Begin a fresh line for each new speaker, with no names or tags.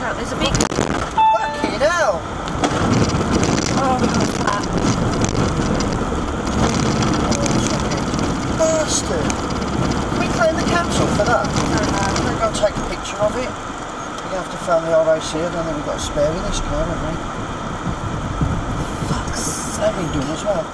truck. There's a big.
Fucking hell!
Oh, oh that.
Bastard! We claim the council for that. We're going to take a picture of it. We're going to have to film the RAC. I don't think we've got a spare in this car, have we? Fuck's sake. They've been doing as well.